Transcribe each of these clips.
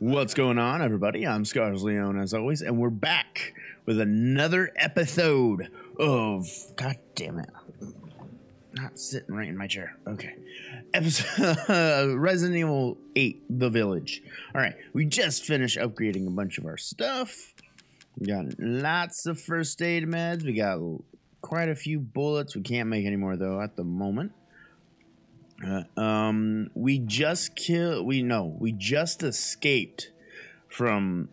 What's going on, everybody? I'm Scars Leone, as always, and we're back with another episode of. God damn it. Not sitting right in my chair. Okay. Episode Resident Evil 8 The Village. All right. We just finished upgrading a bunch of our stuff. We got lots of first aid meds. We got quite a few bullets. We can't make any more, though, at the moment. Um, we just killed. We know we just escaped from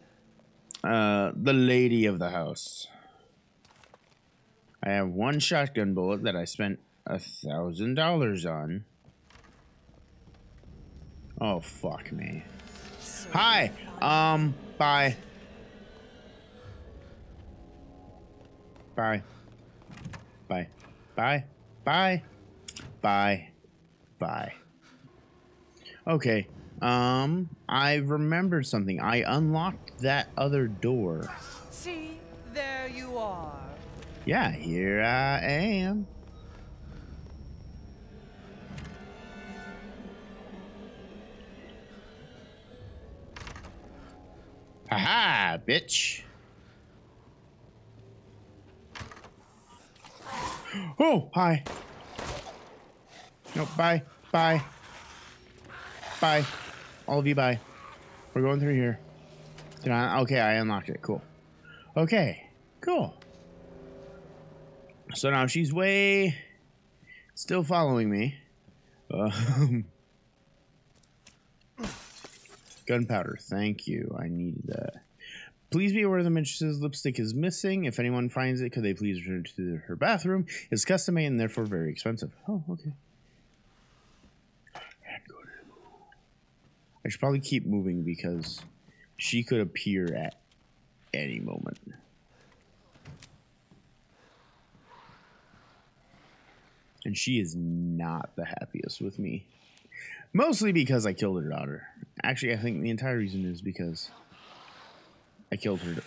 uh, the lady of the house. I have one shotgun bullet that I spent a thousand dollars on. Oh fuck me! Hi. Um. Bye. Bye. Bye. Bye. Bye. Bye. Bye. Okay. Um, I remembered something. I unlocked that other door. See, there you are. Yeah, here I am. Haha, bitch. Oh, hi. Nope, bye, bye. Bye. All of you, bye. We're going through here. Did I? Okay, I unlocked it. Cool. Okay, cool. So now she's way still following me. Um, gunpowder, thank you. I needed that. Please be aware the mistress's lipstick is missing. If anyone finds it, could they please return it to her bathroom? It's custom made and therefore very expensive. Oh, okay. I should probably keep moving because she could appear at any moment. And she is not the happiest with me. Mostly because I killed her daughter. Actually, I think the entire reason is because I killed her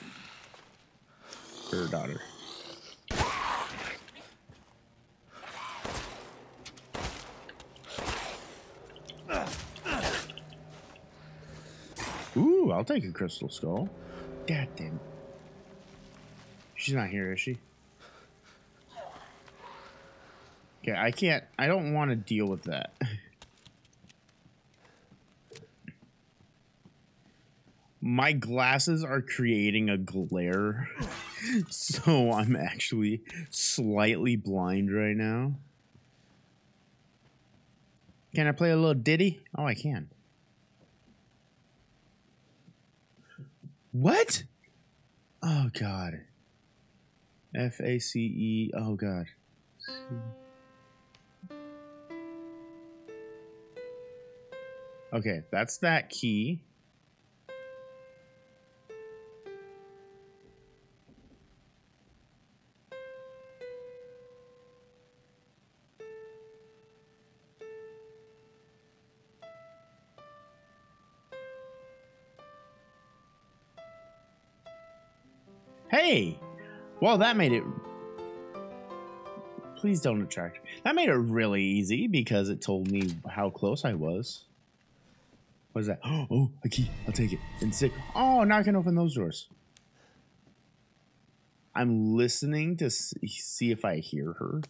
her daughter. Ooh, I'll take a crystal skull. God damn. She's not here, is she? Okay, I can't. I don't want to deal with that. My glasses are creating a glare, so I'm actually slightly blind right now. Can I play a little ditty? Oh, I can. What? Oh, God. F A C E. Oh, God. Okay, that's that key. Well, that made it. Please don't attract. That made it really easy because it told me how close I was. What is that? Oh, a key. I'll take it. And sick. Oh, now I can open those doors. I'm listening to see if I hear her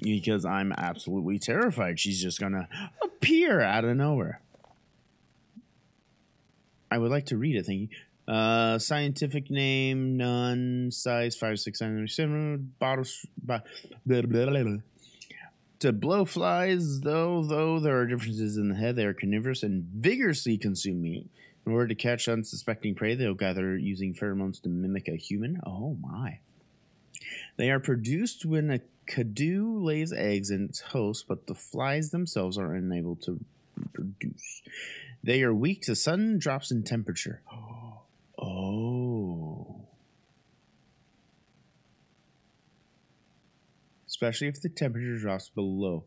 because I'm absolutely terrified she's just gonna appear out of nowhere. I would like to read it. Thank you. Uh, scientific name, none, size five, six, seven, seven, bottles, blah, blah, blah, blah. To blow flies, though, though there are differences in the head, they are carnivorous and vigorously consume meat. In order to catch unsuspecting prey, they'll gather using pheromones to mimic a human. Oh my. They are produced when a cadou lays eggs in its host, but the flies themselves are unable to produce. They are weak to sudden drops in temperature. Oh. Especially if the temperature drops below.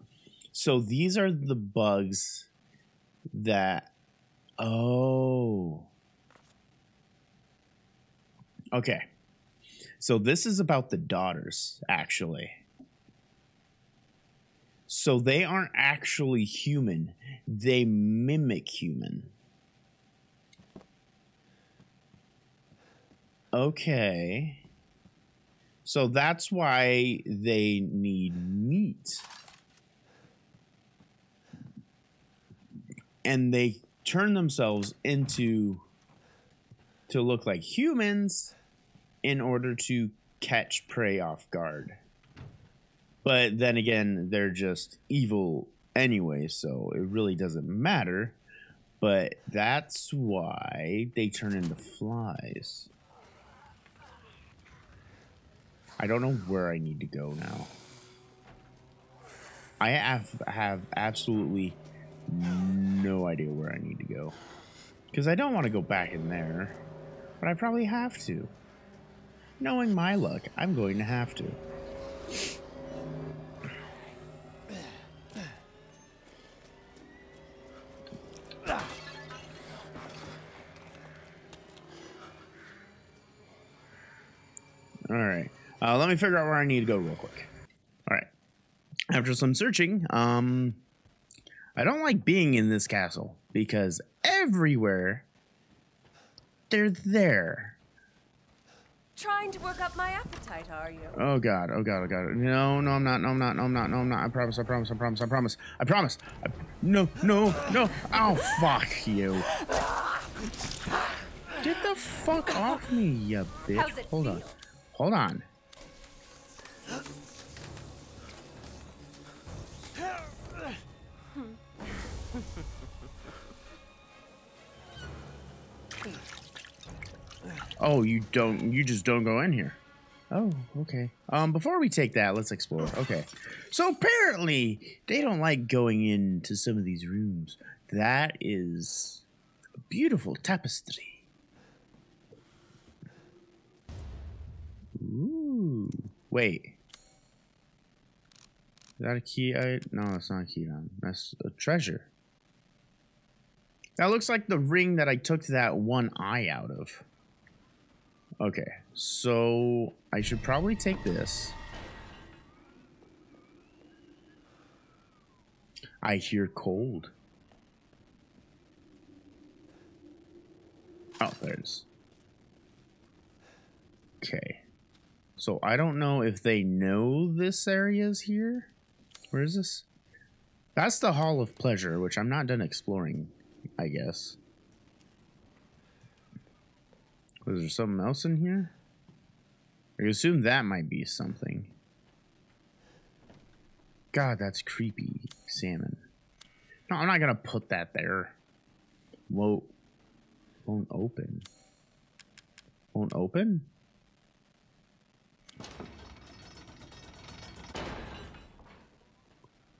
So these are the bugs that. Oh. Okay. So this is about the daughters, actually. So they aren't actually human, they mimic human. Okay. So that's why they need meat. And they turn themselves into to look like humans in order to catch prey off guard. But then again, they're just evil anyway, so it really doesn't matter. But that's why they turn into flies. I don't know where I need to go now. I have have absolutely no idea where I need to go. Because I don't want to go back in there. But I probably have to. Knowing my luck, I'm going to have to. Uh, let me figure out where I need to go real quick. All right. After some searching, um, I don't like being in this castle because everywhere they're there. Trying to work up my appetite, are you? Oh god, oh god, oh god. No, no, I'm not, no, I'm not, no, I'm not, no, I'm not. I promise, I promise, I promise, I promise, I promise. I, no, no, no. Oh, fuck you. Get the fuck off me, you bitch. Hold on. Hold on. Oh, you don't. You just don't go in here. Oh, okay. Um, before we take that, let's explore. Okay. So apparently they don't like going into some of these rooms. That is a beautiful tapestry. Ooh. Wait. Is that a key? I no, it's not a key. Then that's a treasure. That looks like the ring that I took that one eye out of. Okay, so I should probably take this. I hear cold. Oh, there it is. Okay. So I don't know if they know this area is here. Where is this? That's the Hall of Pleasure, which I'm not done exploring, I guess. Was there something else in here? I assume that might be something. God, that's creepy, salmon. No, I'm not gonna put that there. Whoa. Won't open. Won't open?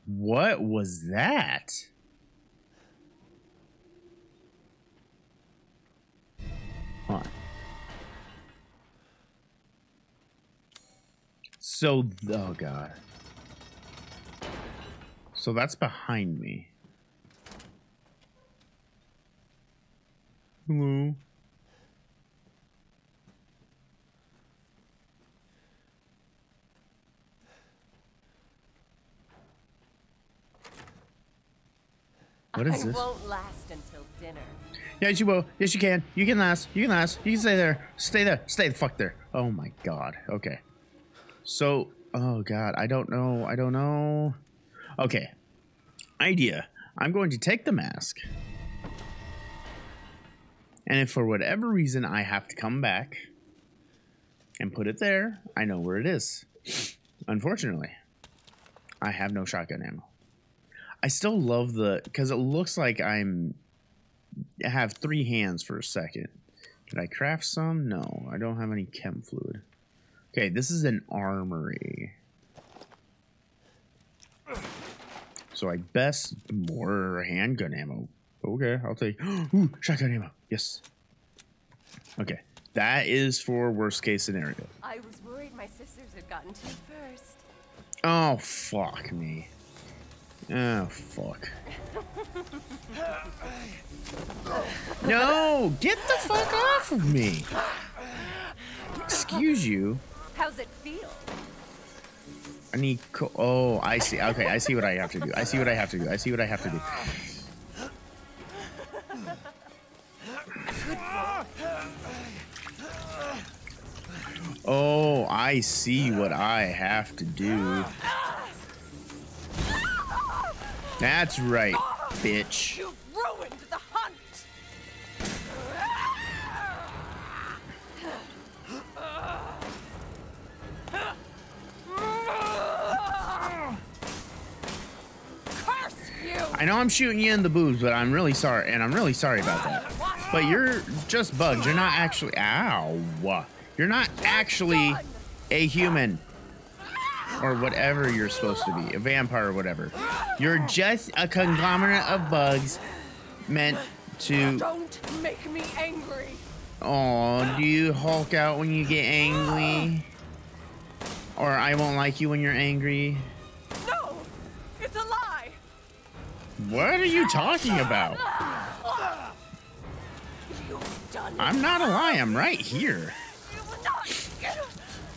What was that? On. So, oh god. So that's behind me. Hello. What is I this? won't last until dinner. Yes, you will. Yes, you can. You can last. You can last. You can stay there. Stay there. Stay the fuck there. Oh my god. Okay. So, oh god, I don't know. I don't know. Okay. Idea. I'm going to take the mask. And if for whatever reason I have to come back and put it there, I know where it is. Unfortunately, I have no shotgun ammo. I still love the because it looks like I'm I have three hands for a second. Did I craft some? No, I don't have any chem fluid. Okay, this is an armory. So I best more handgun ammo. Okay, I'll take ooh, shotgun ammo. Yes. Okay. That is for worst case scenario. I was worried my sisters had gotten to you first. Oh fuck me. Oh fuck. No, get the fuck off of me. Excuse you. How's it feel? I need. Co- oh, I see. Okay, I see what I have to do. I see what I have to do. I see what I have to do. Oh, I see what I have to do. That's right, bitch. You've ruined the hunt! Curse you! I know I'm shooting you in the boobs, but I'm really sorry, and I'm really sorry about that. But you're just bugs. You're not actually. Ow. You're not actually a human. Or whatever you're supposed to be. A vampire or whatever. You're just a conglomerate of bugs meant to. Don't make me angry! Oh, do you hulk out when you get angry? Or I won't like you when you're angry? No! It's a lie! What are you talking about? You've done it! I'm not a lie. I'm right here.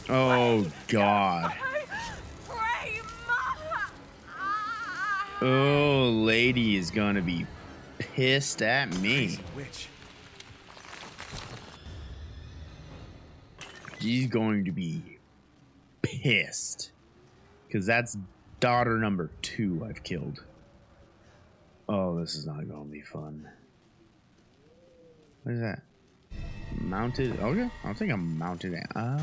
Oh, God. Oh, lady is gonna be pissed at me. She's going to be pissed. Because that's daughter number two I've killed. Oh, this is not going to be fun. What is that? Mounted? Okay, I think I'm mounted. Ah,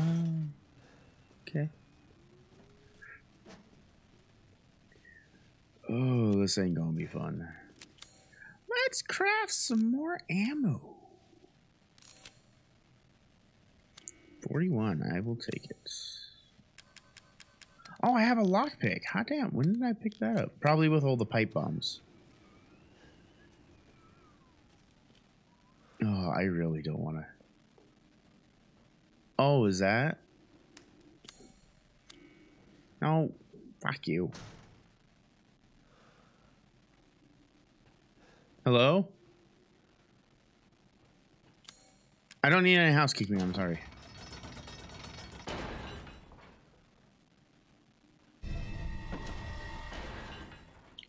okay. Oh, this ain't gonna be fun. Let's craft some more ammo. 41, I will take it. Oh, I have a lockpick. Hot damn, when did I pick that up? Probably with all the pipe bombs. Oh, I really don't want to. Oh, is that? No, fuck you. Hello? I don't need any housekeeping, I'm sorry.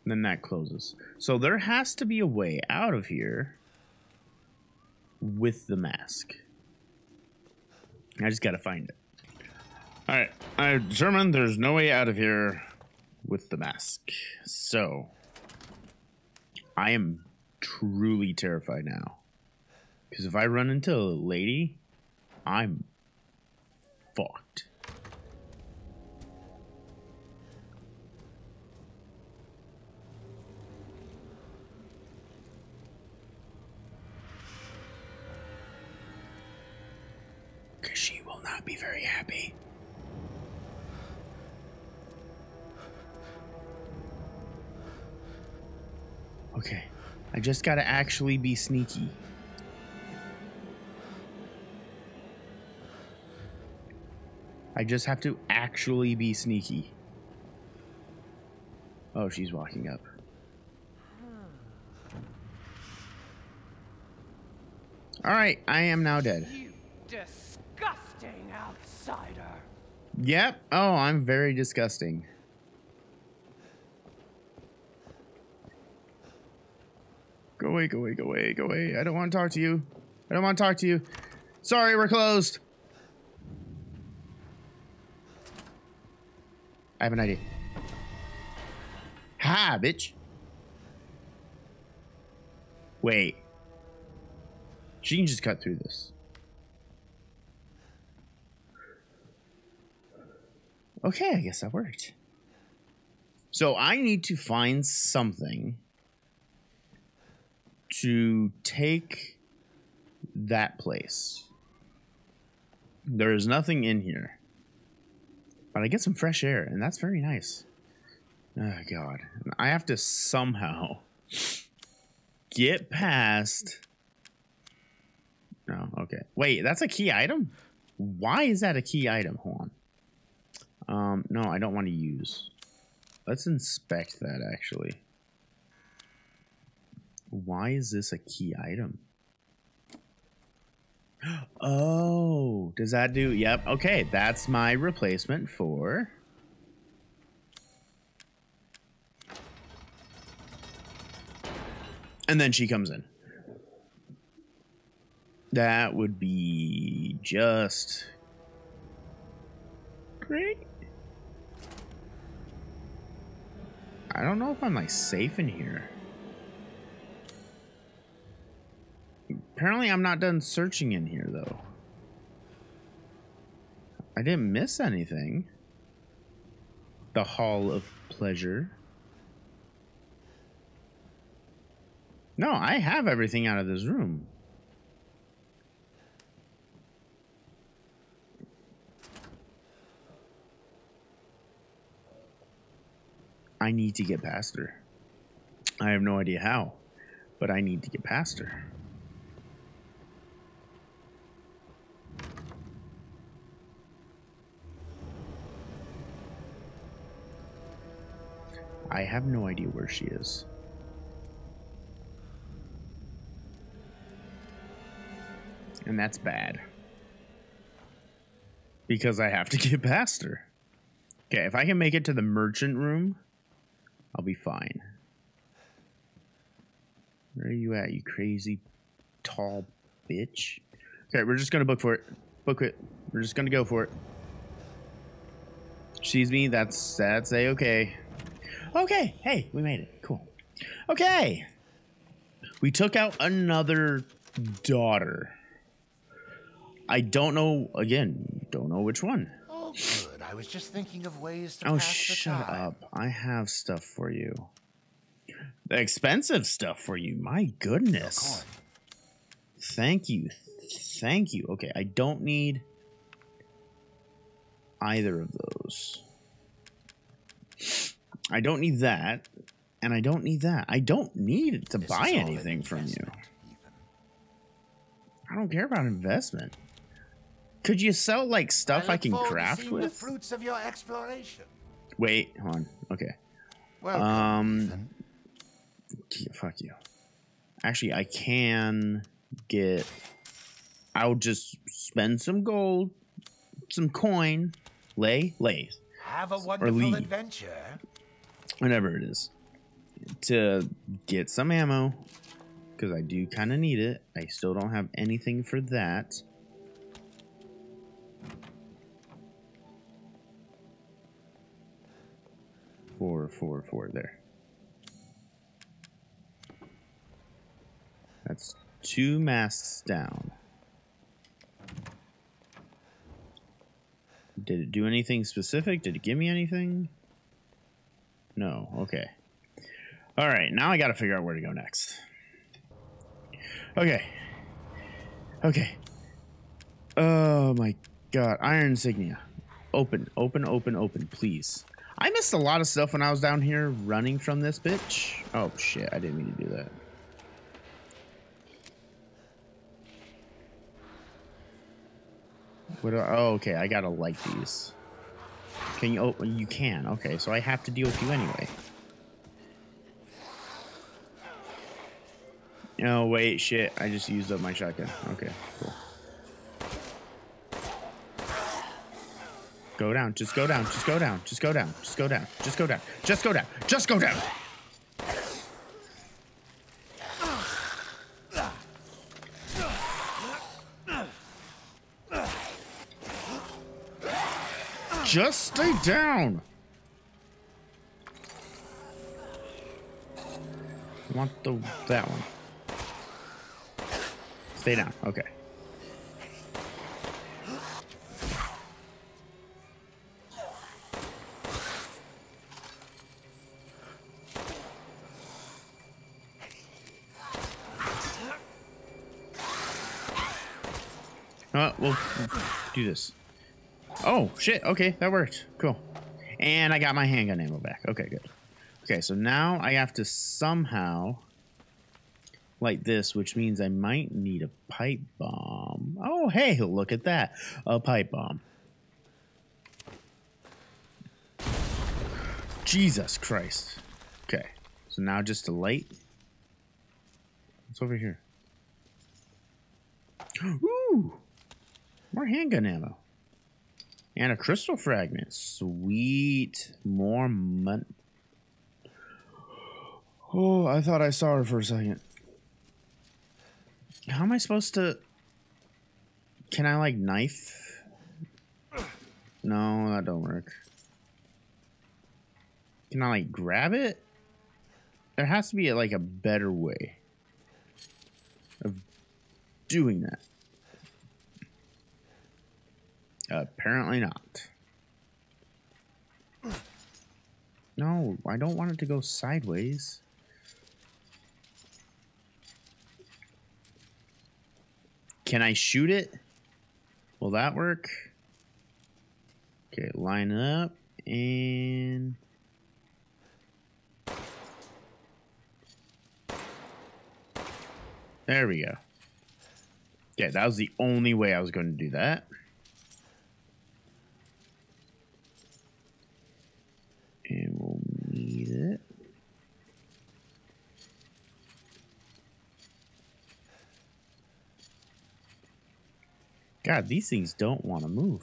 Then that closes. So there has to be a way out of here with the mask. I just gotta find it. Alright, I determined there's no way out of here with the mask. So, I am truly terrified now. Because if I run into a lady, I'm fucked. Just gotta actually be sneaky. I just have to actually be sneaky. Oh, she's walking up. Alright, I am now dead. You disgusting outsider. Yep. Oh, I'm very disgusting. Go away, go away, go away, go away. I don't want to talk to you. I don't want to talk to you. Sorry, we're closed. I have an idea. Ha, bitch. Wait. She can just cut through this. Okay, I guess that worked. So I need to find something to take that place. There is nothing in here. But I get some fresh air, and that's very nice. Oh, God. I have to somehow get past. No, okay. Wait, that's a key item? Why is that a key item? Hold on. Um, no, I don't want to use. Let's inspect that actually. Why is this a key item? Oh, does that do? Yep. Okay, that's my replacement for. And then she comes in. That would be just Great. I don't know if I'm like safe in here. Apparently, I'm not done searching in here though. I didn't miss anything. The Hall of Pleasure. No, I have everything out of this room. I need to get past her. I have no idea how, but I need to get past her. I have no idea where she is. And that's bad. Because I have to get past her. Okay, if I can make it to the merchant room, I'll be fine. Where are you at, you crazy tall bitch? Okay, we're just gonna book for it. Book it. We're just gonna go for it. Excuse me, that's that's a okay. Okay, hey, we made it. Cool. Okay. We took out another daughter. I don't know again, don't know which one. Oh, good. I was just thinking of ways to Oh, pass the shut up. I have stuff for you. The expensive stuff for you. My goodness. Oh, thank you. Thank you. Okay, I don't need either of those. I don't need that. And I don't need that. I don't need to This buy is all an anything from you. even. I don't care about investment. Could you sell like stuff I, look can forward to craft with? The fruits of your exploration. Wait, hold on. Okay. Well, Um, Ethan. Fuck you. Actually, I can get. I'll just spend some gold, some coin, lay, lay, have a wonderful adventure. Whatever it is, to get some ammo, because I do kind of need it. I still don't have anything for that. Four, four, four, there. That's two masks down. Did it do anything specific? Did it give me anything? No. Okay. All right. Now I got to figure out where to go next. Okay. Okay. Oh my god. Iron insignia. Open, open, open, open, please. I missed a lot of stuff when I was down here running from this bitch. Oh shit. I didn't mean to do that. What oh, okay. I gotta like these. Can you open? You can. Okay, so I have to deal with you anyway. Oh wait, shit! I just used up my shotgun. Okay, cool. Go down. Just go down. Just go down. Just go down. Just go down. Just go down. Just go down. Just go down. Just stay down. I want the that one. Stay down. Okay. Uh, we'll do this. Oh, shit. Okay, that worked. Cool. And I got my handgun ammo back. Okay, good. Okay, so now I have to somehow light this, which means I might need a pipe bomb. Oh, hey, look at that. A pipe bomb. Jesus Christ. Okay, so now just a light. What's over here? Ooh! More handgun ammo. And a crystal fragment. Sweet. More mon. Oh, I thought I saw her for a second. How am I supposed to. Can I, like, knife? No, that don't work. Can I like grab it? There has to be like a better way of doing that. Apparently not. No, I don't want it to go sideways. Can I shoot it? Will that work? Okay, line up and there we go. Okay, that was the only way I was going to do that. And we'll need it. God, these things don't want to move.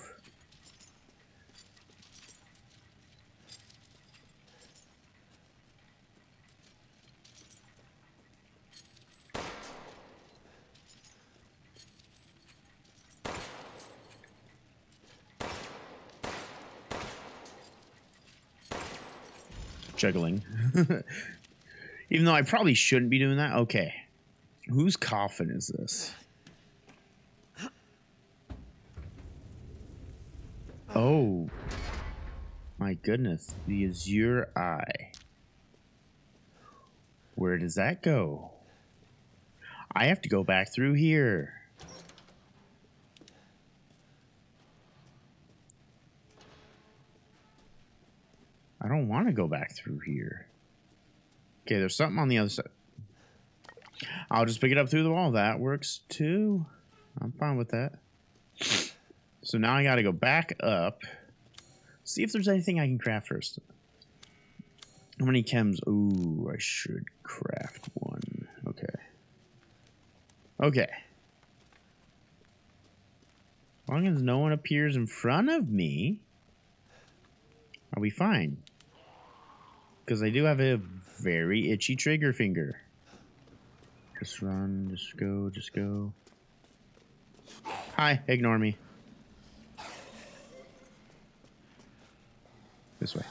Juggling. Even though I probably shouldn't be doing that. Okay. Whose coffin is this? Oh. My goodness. The Azure Eye. Where does that go? I have to go back through here. I don't want to go back through here. Okay, there's something on the other side. I'll just pick it up through the wall. That works too. I'm fine with that. So now I got to go back up. See if there's anything I can craft first. How many chems? Ooh, I should craft one. Okay. Okay. As long as no one appears in front of me, I'll be fine. Because I do have a very itchy trigger finger. Just run, just go, just go. Hi, ignore me. This way.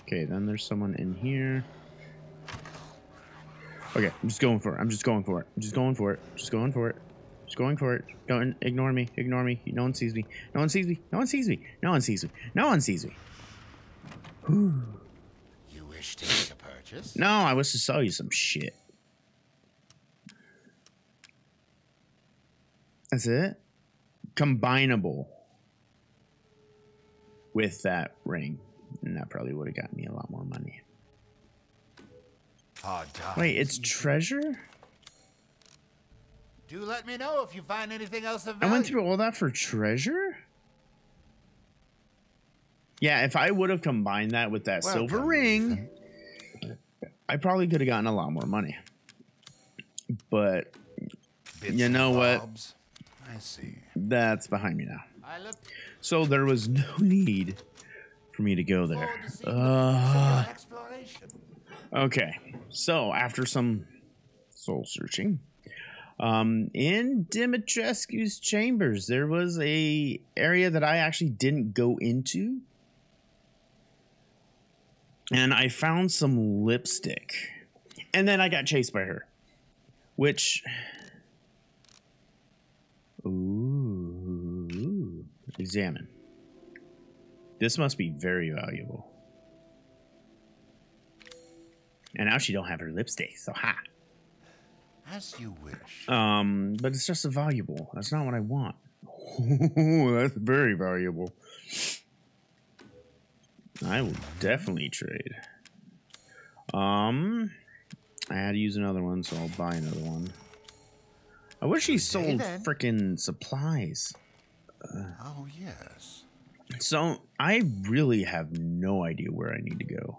Okay, then there's someone in here. Okay, I'm just going for it. I'm just going for it. I'm just going for it. Just going for it. Just going for it. Don't ignore me. Ignore me. No one sees me. No one sees me. No one sees me. No one sees me. No one sees me. You wish to make a purchase? No, I wish to sell you some shit. That's it? Combinable with that ring. And that probably would have got me a lot more money. Times. Wait, it's treasure? Do let me know if you find anything else of I went through all that for treasure? Yeah, if I would have combined that with that silver ring, I probably could have gotten a lot more money. But Bits you know what? I see. that's behind me now. So there was no need for me to go there. forward to seeing the Uh, fruits of your exploration. okay. So after some soul searching, um, in Dimitrescu's chambers, there was a area that I actually didn't go into. And I found some lipstick. And then I got chased by her. Which Ooh. Examine. This must be very valuable. And now she don't have her lipstick, so ha. As you wish. Um, but it's just a valuable. That's not what I want. That's very valuable. I will definitely trade. Um, I had to use another one, so I'll buy another one. I wish he sold freaking supplies. Oh yes. So I really have no idea where I need to go.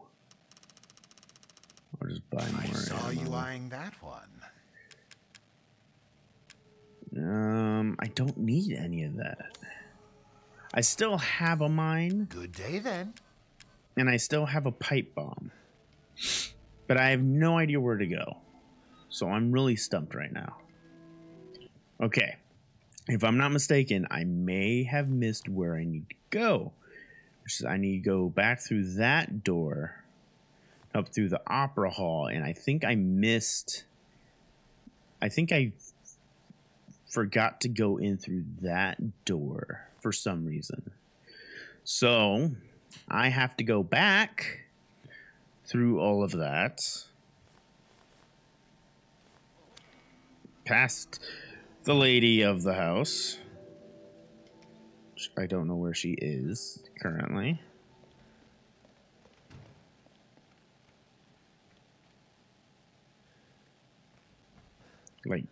I'll just buy more. I saw you eyeing that one. Um, I don't need any of that. I still have a mine, Good day then. and I still have a pipe bomb, but I have no idea where to go. So I'm really stumped right now. Okay, if I'm not mistaken, I may have missed where I need to go. Which is I need to go back through that door, up through the opera hall, and I think I missed. I think I forgot to go in through that door for some reason. So I have to go back through all of that. Past the lady of the house. I don't know where she is currently. Like,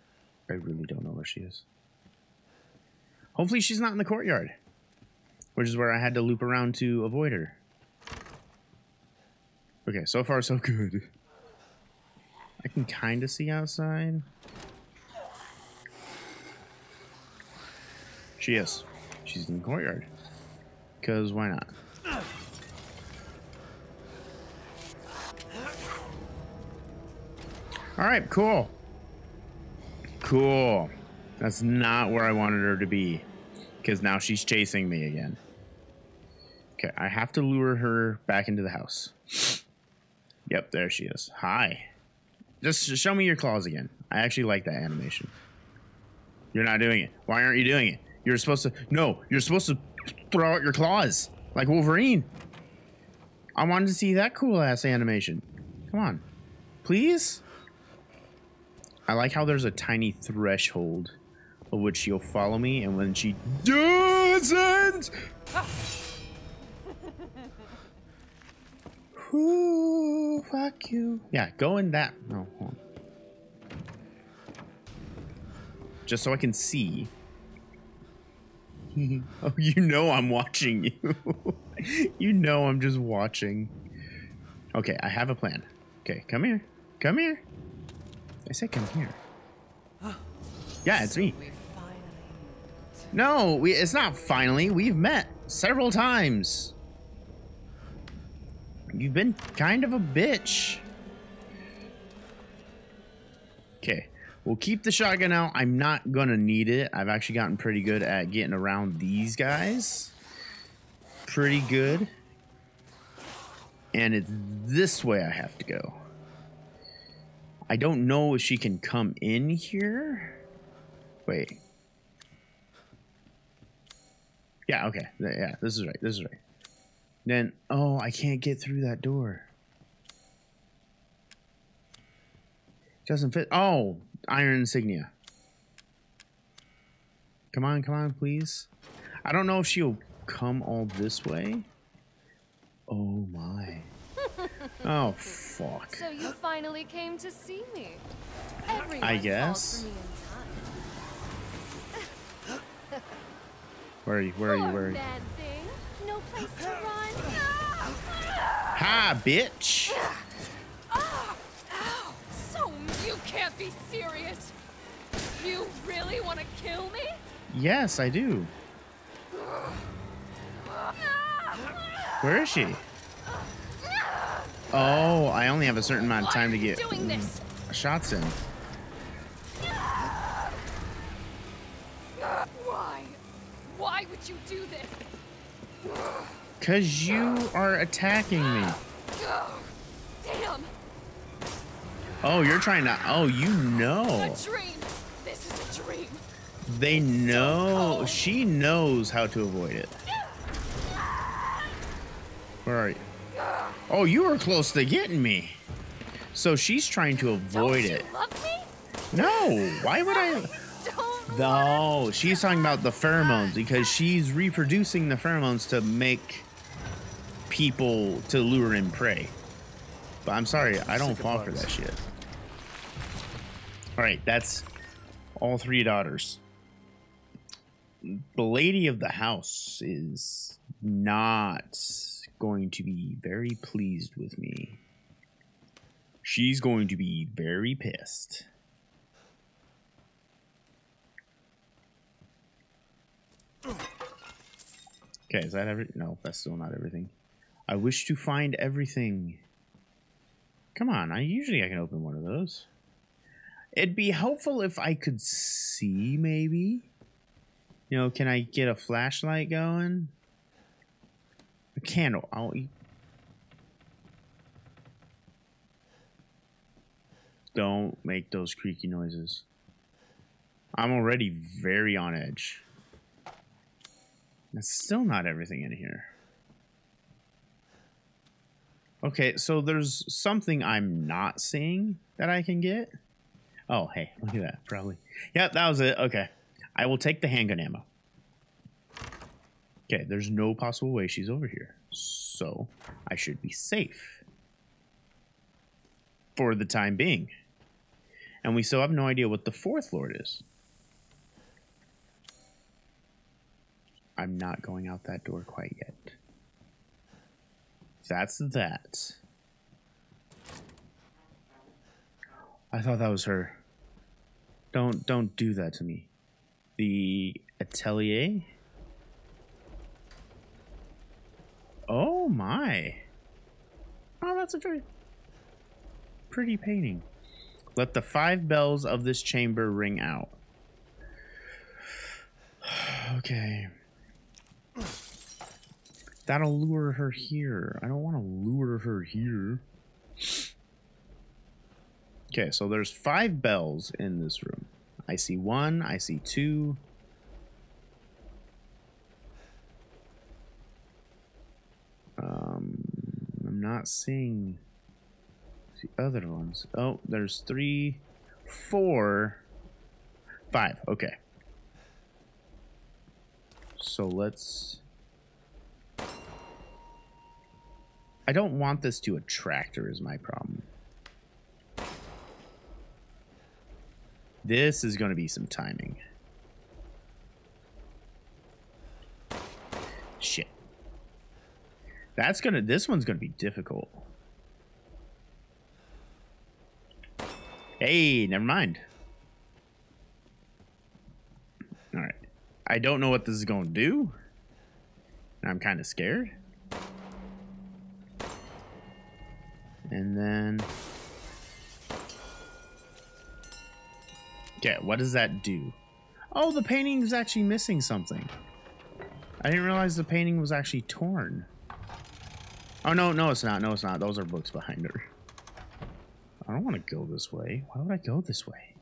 I really don't know where she is. Hopefully, she's not in the courtyard, which is where I had to loop around to avoid her. Okay, so far, so good. I can kind of see outside. She is. She's in the courtyard. Because why not? Alright, cool. Cool. That's not where I wanted her to be. Because now she's chasing me again. Okay, I have to lure her back into the house. Yep, there she is. Hi. Just just show me your claws again. I actually like that animation. You're not doing it. Why aren't you doing it? You're supposed to. No, you're supposed to throw out your claws like Wolverine. I wanted to see that cool ass animation. Come on. Please? I like how there's a tiny threshold of which she'll follow me, and when she doesn't. Ooh, fuck you. Yeah, go in that. No. Just so I can see. oh, you know I'm watching you. you know I'm just watching. Okay, I have a plan. Okay, come here. Come here. I said come here. Yeah, it's me. We. No, we, it's not finally. We've met several times. You've been kind of a bitch. We'll keep the shotgun out. I'm not gonna need it. I've actually gotten pretty good at getting around these guys. Pretty good. And it's this way I have to go. I don't know if she can come in here. Wait. Yeah, okay. Yeah, this is right. This is right. Then, oh, I can't get through that door. Doesn't fit. Oh, iron insignia. Come on, come on, please. I don't know if she'll come all this way. Oh my. Oh fuck. So you finally came to see me. Everyone I guess. me. Where are you? Where are you? Where are you? No place to run. Hi, bitch. Be serious. You really want to kill me? Yes, I do. Where is she? Oh, I only have a certain amount of time to get doing this? shots in. Why? Why would you do this? Cause you are attacking me. Oh, you're trying to. Oh, you a know. dream. This is a dream. They know. cold. She knows how to avoid it. Where are you? Oh, you were close to getting me. So she's trying to avoid Don't it. Love me? No, why would I? Don't. No, she's talking about the pheromones because she's reproducing the pheromones to make people to lure in prey. But I'm sorry, I don't Sick fall for that shit. All right, that's all three daughters. The lady of the house is not going to be very pleased with me. She's going to be very pissed. Okay, is that every? No, that's still not everything. I wish to find everything. Come on, I usually I can open one of those. It'd be helpful if I could see, maybe. You know, can I get a flashlight going? A candle. I'll eat. Don't make those creaky noises. I'm already very on edge. That's still not everything in here. Okay, so there's something I'm not seeing that I can get. Oh, hey, look at that. Probably. Yep, that was it. Okay. I will take the handgun ammo. Okay, there's no possible way she's over here. So I should be safe. For the time being. And we still have no idea what the fourth lord is. I'm not going out that door quite yet. That's that. I thought that was her. Don't don't do that to me. The atelier. Oh my. Oh, that's a very pretty painting. Let the five bells of this chamber ring out. okay. That'll lure her here. I don't want to lure her here. Okay, so there's five bells in this room. I see one, I see two. Um, I'm not seeing the other ones. Oh, there's three, four, five. Okay. So let's. I don't want this to attract her, is my problem. This is going to be some timing. Shit. That's going to, this one's going to be difficult. Hey, never mind. All right. I don't know what this is going to do. I'm kind of scared. And then... Okay, what does that do? Oh, the painting is actually missing something. I didn't realize the painting was actually torn. Oh, no, no, it's not. No, it's not. Those are books behind her. I don't want to go this way. Why would I go this way?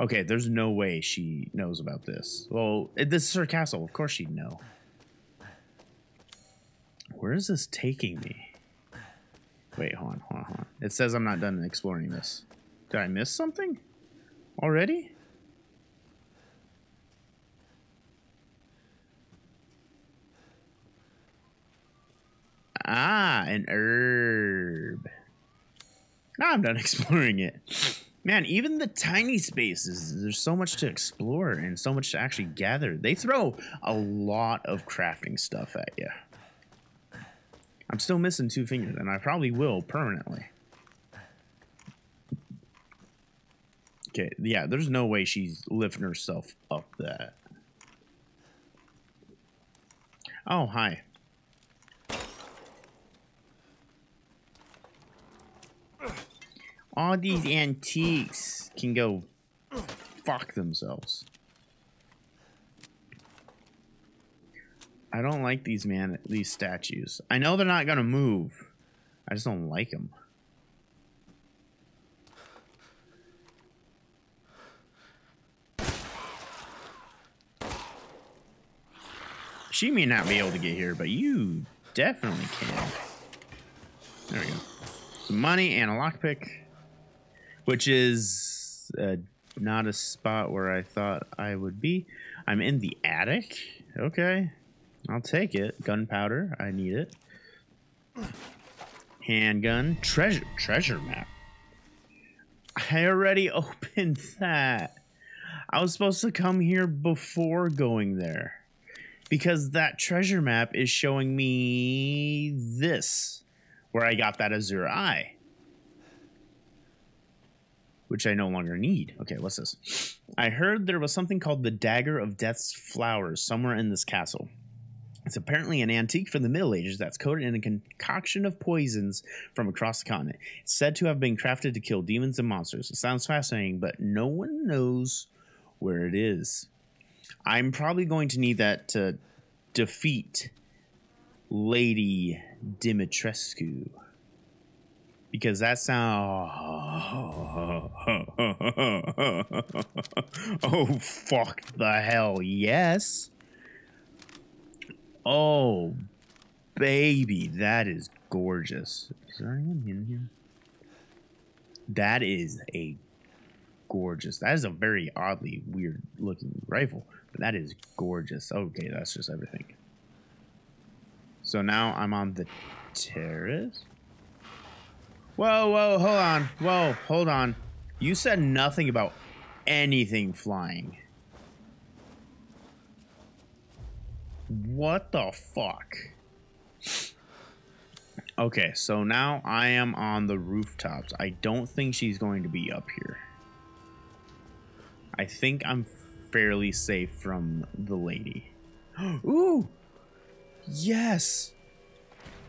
Okay, there's no way she knows about this. Well, it- this is her castle. Of course she'd know. Where is this taking me? Wait, hold on, hold on, hold on. It says I'm not done exploring this. Did I miss something? Already? Ah, an herb. Now I'm done exploring it. Man, even the tiny spaces, there's so much to explore and so much to actually gather. They throw a lot of crafting stuff at you. I'm still missing two fingers, and I probably will permanently. Okay, yeah, there's no way she's lifting herself up that. Oh, hi. All these antiques can go fuck themselves. I don't like these man these statues. I know they're not gonna move. I just don't like them. She may not be able to get here, but you definitely can. There we go. Some money and a lockpick, which is uh, not a spot where I thought I would be. I'm in the attic. Okay. I'll take it. Gunpowder. I need it. Handgun. Treasure. Treasure map. I already opened that. I was supposed to come here before going there. Because that treasure map is showing me this. Where I got that Azure Eye. Which I no longer need. Okay, what's this? I heard there was something called the Dagger of Death's Flowers somewhere in this castle. It's apparently an antique from the Middle Ages that's coated in a concoction of poisons from across the continent. It's said to have been crafted to kill demons and monsters. It sounds fascinating, but no one knows where it is. I'm probably going to need that to defeat Lady Dimitrescu. Because that sound. oh, fuck the hell, yes. Oh, baby, that is gorgeous. Is there anyone in here? That is a gorgeous. That is a very oddly weird looking rifle, that is gorgeous. Okay, that's just everything. So now I'm on the terrace. Whoa, whoa, hold on. Whoa, hold on. You said nothing about anything flying. What the fuck? Okay, so now I am on the rooftops. I don't think she's going to be up here. I think I'm fairly safe from the lady. Ooh! Yes!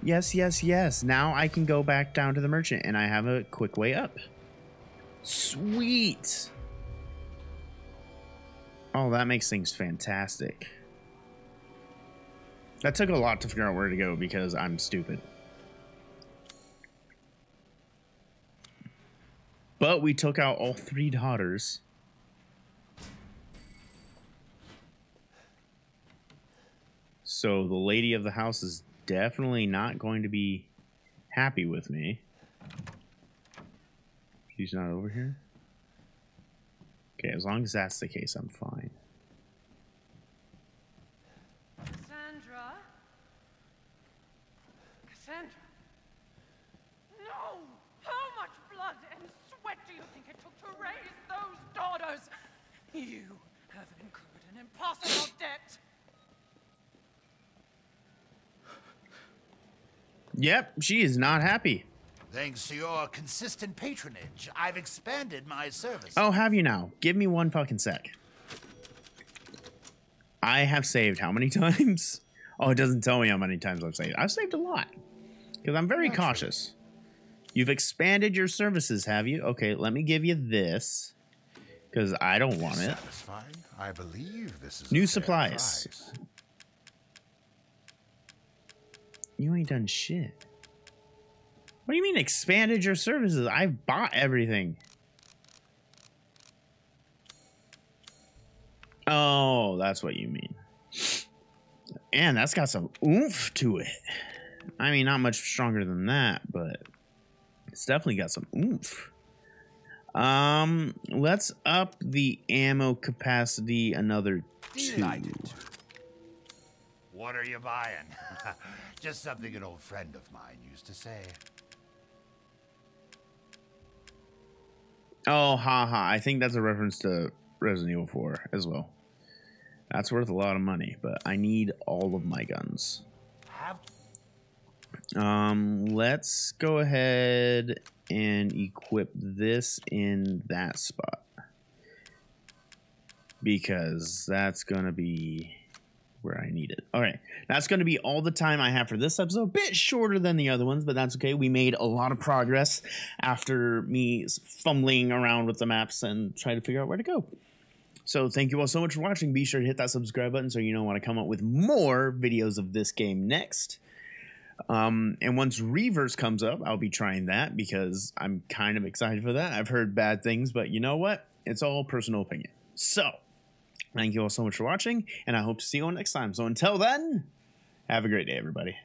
Yes, yes, yes. Now I can go back down to the merchant and I have a quick way up. Sweet! Oh, that makes things fantastic. That took a lot to figure out where to go because I'm stupid. But we took out all three daughters. So the lady of the house is definitely not going to be happy with me. She's not over here? Okay, as long as that's the case, I'm fine. Cassandra? Cassandra? No! How much blood and sweat do you think it took to raise those daughters? You have incurred an impossible debt. Yep, she is not happy. Thanks to your consistent patronage, I've expanded my service. Oh, have you now? Give me one fucking sec. I have saved how many times? Oh, it doesn't tell me how many times I've saved. I've saved a lot. Because I'm very cautious. You've expanded your services, have you? Okay, let me give you this. Because I don't want it. Satisfied? I believe this is New supplies. price. You ain't done shit. What do you mean expanded your services? I've bought everything. Oh, that's what you mean. And that's got some oomph to it. I mean, not much stronger than that, but it's definitely got some oomph. Um, let's up the ammo capacity another two. What are you buying? Just something an old friend of mine used to say. Oh, haha. I think that's a reference to Resident Evil 4 as well. That's worth a lot of money, but I need all of my guns. Um, let's go ahead and equip this in that spot. Because that's going to be where I need it. All right. That's going to be all the time I have for this episode. A bit shorter than the other ones, but that's okay. We made a lot of progress after me fumbling around with the maps and trying to figure out where to go. So thank you all so much for watching. Be sure to hit that subscribe button so you know when I come up with more videos of this game next. Um, and once Reverse comes up, I'll be trying that because I'm kind of excited for that. I've heard bad things, but you know what? It's all personal opinion. So, thank you all so much for watching, and I hope to see you all next time. So until then, have a great day, everybody.